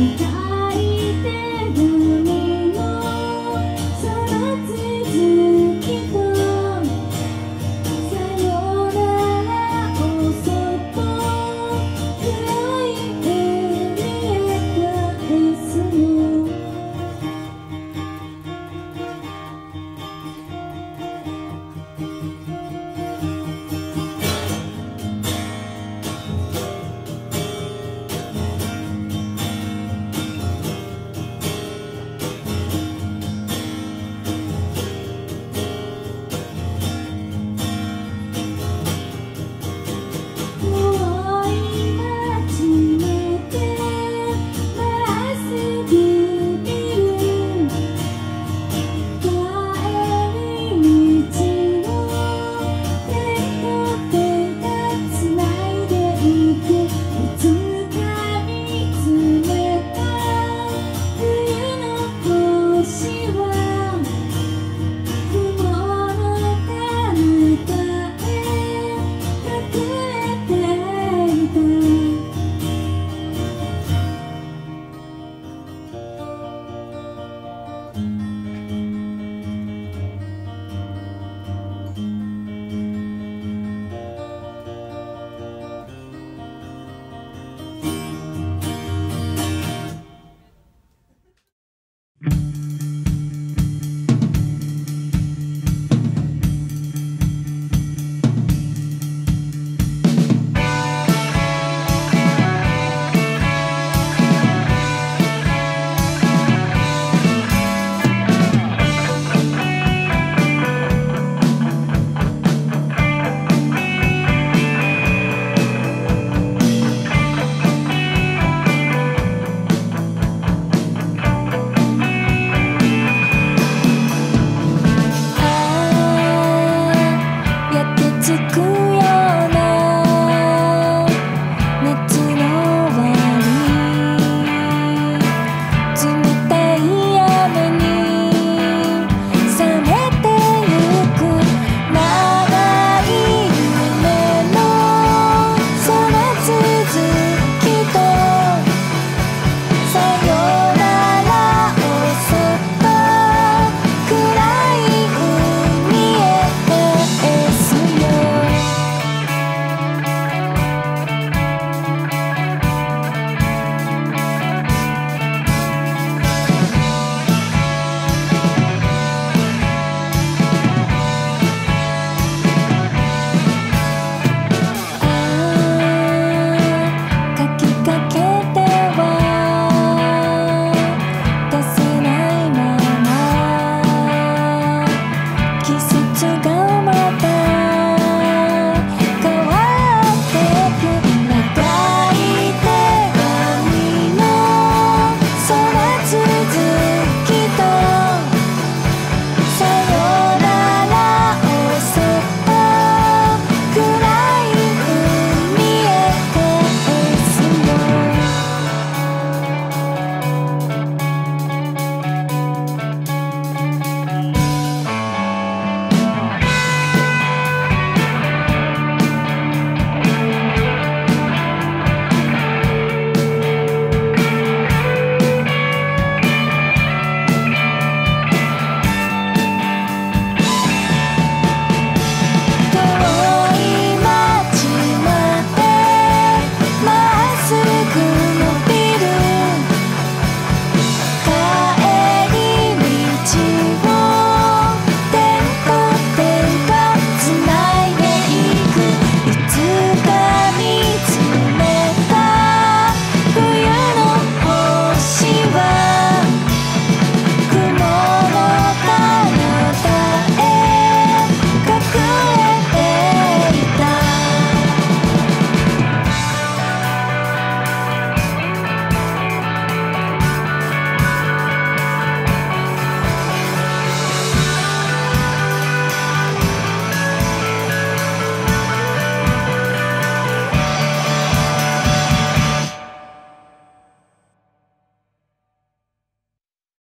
Yeah.